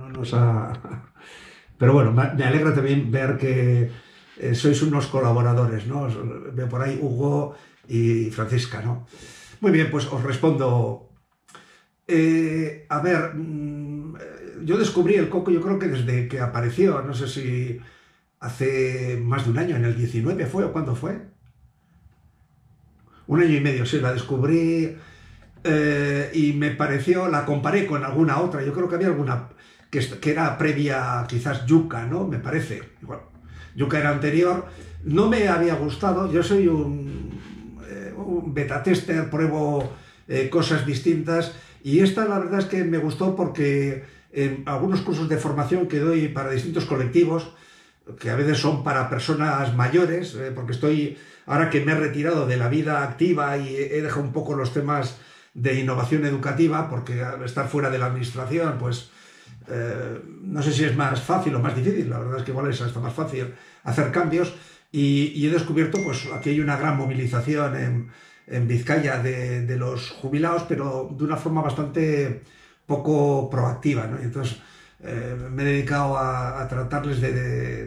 no nos ha... Pero bueno, me alegra también ver que eh, sois unos colaboradores, ¿no? Veo por ahí Hugo y Francisca, ¿no? Muy bien, pues os respondo. Eh, a ver, mm, yo descubrí el coco, yo creo que desde que apareció, no sé si hace más de un año, en el 19 fue o cuándo fue. Un año y medio, sí, la descubrí eh, y me pareció, la comparé con alguna otra, yo creo que había alguna que, era previa, quizás Yuca, ¿no? Me parece. Igual, Yuca era anterior, no me había gustado, yo soy un, eh, beta tester, pruebo eh, cosas distintas y esta la verdad es que me gustó porque en algunos cursos de formación que doy para distintos colectivos, que a veces son para personas mayores, porque estoy, ahora que me he retirado de la vida activa y he dejado un poco los temas de innovación educativa, porque al estar fuera de la administración, pues eh, no sé si es más fácil o más difícil, la verdad es que igual es hasta más fácil hacer cambios, y, he descubierto, pues aquí hay una gran movilización en, en Vizcaya de, los jubilados, pero de una forma bastante poco proactiva. Y entonces eh, me he dedicado a, tratarles de,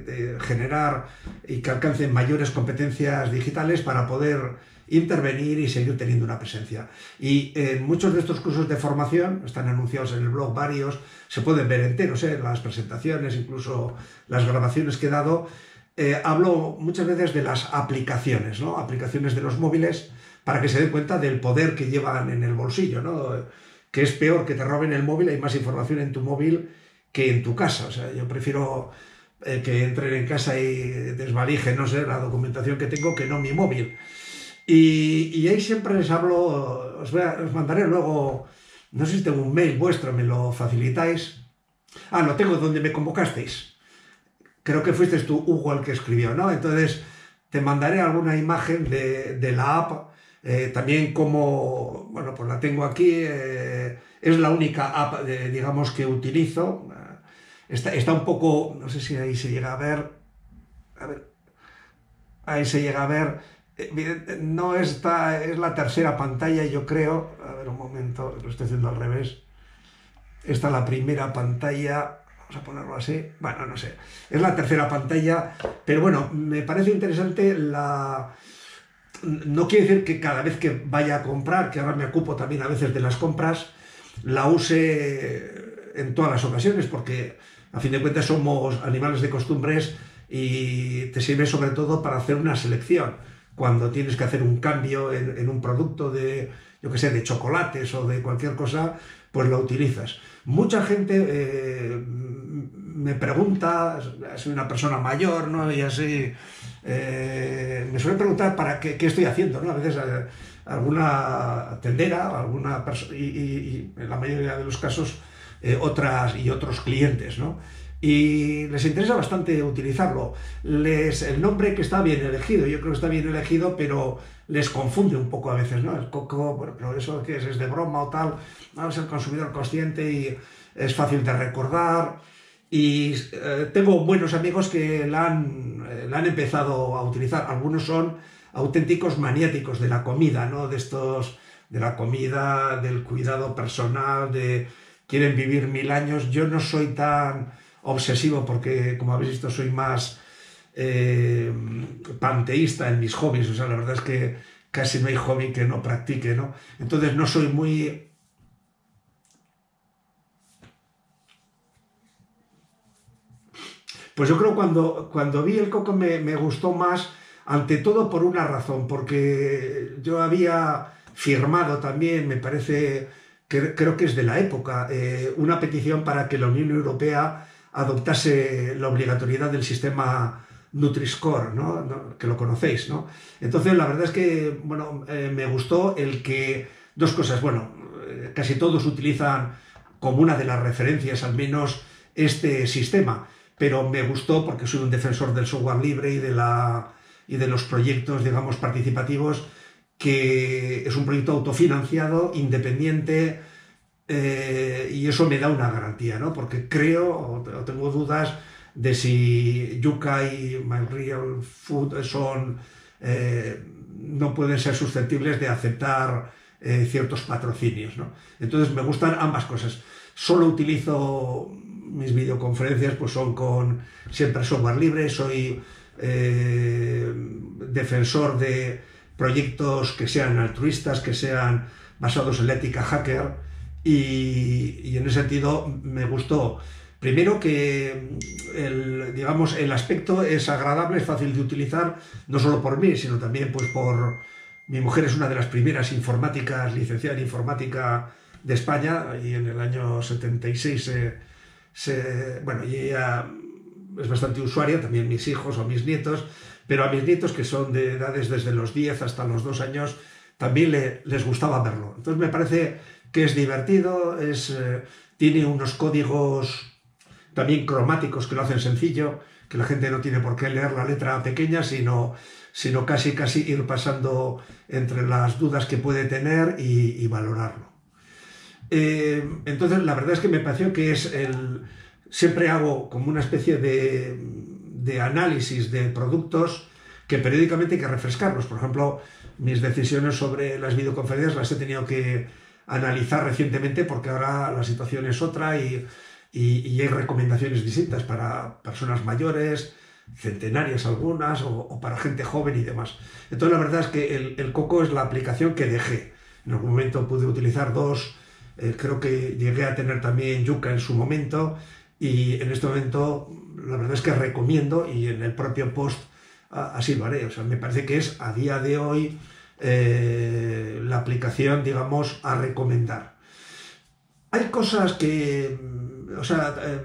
de, generar y que alcancen mayores competencias digitales para poder intervenir y seguir teniendo una presencia. Y en muchos de estos cursos de formación, están anunciados en el blog varios, se pueden ver enteros, ¿eh? las presentaciones, incluso las grabaciones que he dado, eh, hablo muchas veces de las aplicaciones, ¿no? aplicaciones de los móviles, para que se den cuenta del poder que llevan en el bolsillo, ¿no? que es peor que te roben el móvil, hay más información en tu móvil que en tu casa. O sea, yo prefiero eh, que entren en casa y desvalijen, no sé, la documentación que tengo que no mi móvil. Y, ahí siempre les hablo, os, mandaré luego, no sé si tengo un mail vuestro, me lo facilitáis. Ah, lo tengo donde me convocasteis. Creo que fuiste tú, Hugo, el que escribió, ¿no? Entonces, te mandaré alguna imagen de, la app, eh, también como, bueno, pues la tengo aquí, eh, es la única app, digamos, que utilizo. Está, está un poco, no sé si ahí se llega a ver, a ver, ahí se llega a ver, no está, es la tercera pantalla, yo creo. A ver un momento, lo estoy haciendo al revés. Esta es la primera pantalla, vamos a ponerlo así. Bueno, no sé, es la tercera pantalla, pero bueno, me parece interesante la. No quiere decir que cada vez que vaya a comprar, que ahora me ocupo también a veces de las compras, la use en todas las ocasiones, porque a fin de cuentas somos animales de costumbres y te sirve sobre todo para hacer una selección cuando tienes que hacer un cambio en, un producto de, yo que sé, de chocolates o de cualquier cosa, pues lo utilizas. Mucha gente eh, me pregunta, soy una persona mayor, ¿no? Y así, eh, me suele preguntar para qué, estoy haciendo, ¿no? A veces eh, alguna tendera, alguna persona, y, en la mayoría de los casos otras y otros clientes, ¿no? Y les interesa bastante utilizarlo. Les, el nombre que está bien elegido, yo creo que está bien elegido, pero les confunde un poco a veces, ¿no? El coco, pero eso que es, es de broma o tal, no es el consumidor consciente y es fácil de recordar. Y eh, tengo buenos amigos que la han, eh, la han empezado a utilizar. Algunos son auténticos maniáticos de la comida, ¿no? De estos, de la comida, del cuidado personal, de quieren vivir mil años. Yo no soy tan obsesivo porque, como habéis visto, soy más eh, panteísta en mis hobbies. O sea, la verdad es que casi no hay hobby que no practique, ¿no? Entonces no soy muy... Pues yo creo cuando, cuando vi el coco me, gustó más, ante todo por una razón, porque yo había firmado también, me parece, creo que es de la época, eh, una petición para que la Unión Europea adoptase la obligatoriedad del sistema Nutri-Score, ¿no? que lo conocéis. ¿no? Entonces, la verdad es que bueno, eh, me gustó el que dos cosas. Bueno, eh, casi todos utilizan como una de las referencias al menos este sistema, pero me gustó porque soy un defensor del software libre y de, la, y de los proyectos, digamos, participativos, que es un proyecto autofinanciado, independiente, eh, y eso me da una garantía, ¿no? Porque creo o, tengo dudas de si Yuka y My Real Food son, eh, no pueden ser susceptibles de aceptar eh, ciertos patrocinios, ¿no? Entonces me gustan ambas cosas. Solo utilizo mis videoconferencias pues son con siempre software libre, soy defensor de proyectos que sean altruistas, que sean basados en la ética hacker y, en ese sentido me gustó. Primero que el, digamos, el aspecto es agradable, es fácil de utilizar, no solo por mí, sino también pues por... Mi mujer es una de las primeras informáticas, licenciada en informática de España, y en el año 76 se, bueno, y ella es bastante usuaria, también mis hijos o mis nietos, pero a mis nietos que son de edades desde los 10 hasta los 2 años, también les gustaba verlo. Entonces me parece que es divertido, es, eh, tiene unos códigos también cromáticos que lo hacen sencillo, que la gente no tiene por qué leer la letra pequeña, sino, sino casi casi ir pasando entre las dudas que puede tener y, valorarlo. Eh, entonces, la verdad es que me pareció que es el... Siempre hago como una especie de, de análisis de productos que periódicamente hay que refrescarlos. Por ejemplo, mis decisiones sobre las videoconferencias las he tenido que analizar recientemente porque ahora la situación es otra y, y, hay recomendaciones distintas para personas mayores, centenarias algunas, o, para gente joven y demás. Entonces la verdad es que el, Coco es la aplicación que dejé. En algún momento pude utilizar dos, eh, creo que llegué a tener también Yuka en su momento y en este momento la verdad es que recomiendo y en el propio post así lo haré. O sea, me parece que es a día de hoy eh, la aplicación, digamos, a recomendar. Hay cosas que, mm, o sea, eh,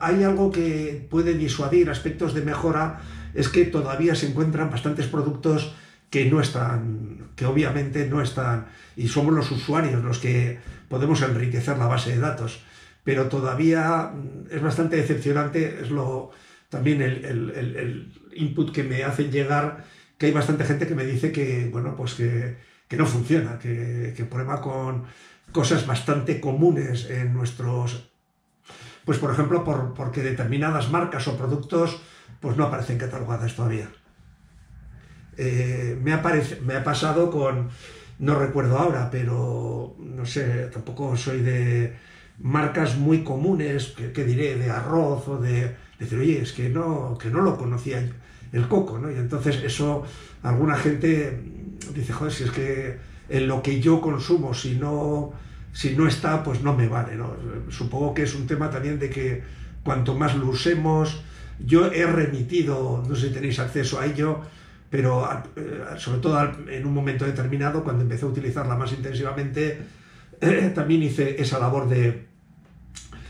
hay algo que puede disuadir aspectos de mejora, es que todavía se encuentran bastantes productos que no están, que obviamente no están, y somos los usuarios los que podemos enriquecer la base de datos, pero todavía mm, es bastante decepcionante, es lo, también el, el input que me hacen llegar que hay bastante gente que me dice que, bueno, pues que, no funciona, que, que prueba con cosas bastante comunes en nuestros... Pues por ejemplo, por, porque determinadas marcas o productos pues no aparecen catalogadas todavía. Eh, me, ha me ha pasado con, no recuerdo ahora, pero no sé, tampoco soy de marcas muy comunes, que, diré, de arroz o de, decir, oye, es que no, que no lo conocía el coco, ¿no? Y entonces eso, alguna gente dice, joder, si es que en lo que yo consumo, si no, si no está, pues no me vale, ¿no? Supongo que es un tema también de que cuanto más lo usemos, yo he remitido, no sé si tenéis acceso a ello, pero eh, sobre todo en un momento determinado, cuando empecé a utilizarla más intensivamente, también hice esa labor de,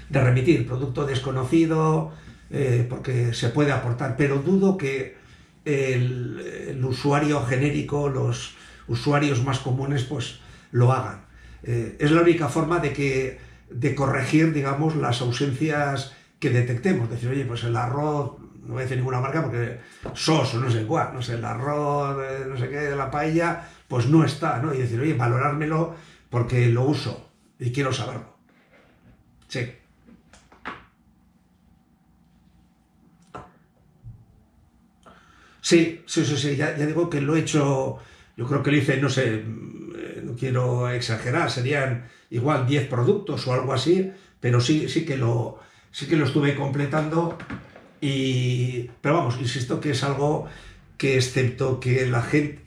de remitir producto desconocido, eh, porque se puede aportar, pero dudo que el, usuario genérico, los usuarios más comunes, pues lo hagan. Eh, es la única forma de, que, de corregir, digamos, las ausencias que detectemos. Decir, oye, pues el arroz, no voy a decir ninguna marca porque sos o no sé cuál, no sé, el arroz, no sé qué, de la paella, pues no está, ¿no? Y decir, oye, valorármelo porque lo uso y quiero saberlo. Sí. Sí, sí, sí, sí, ya, digo que lo he hecho, yo creo que lo hice, no sé, eh, no quiero exagerar, serían igual 10 productos o algo así, pero sí, sí que lo, sí que lo estuve completando y, pero vamos, insisto que es algo que excepto que la gente,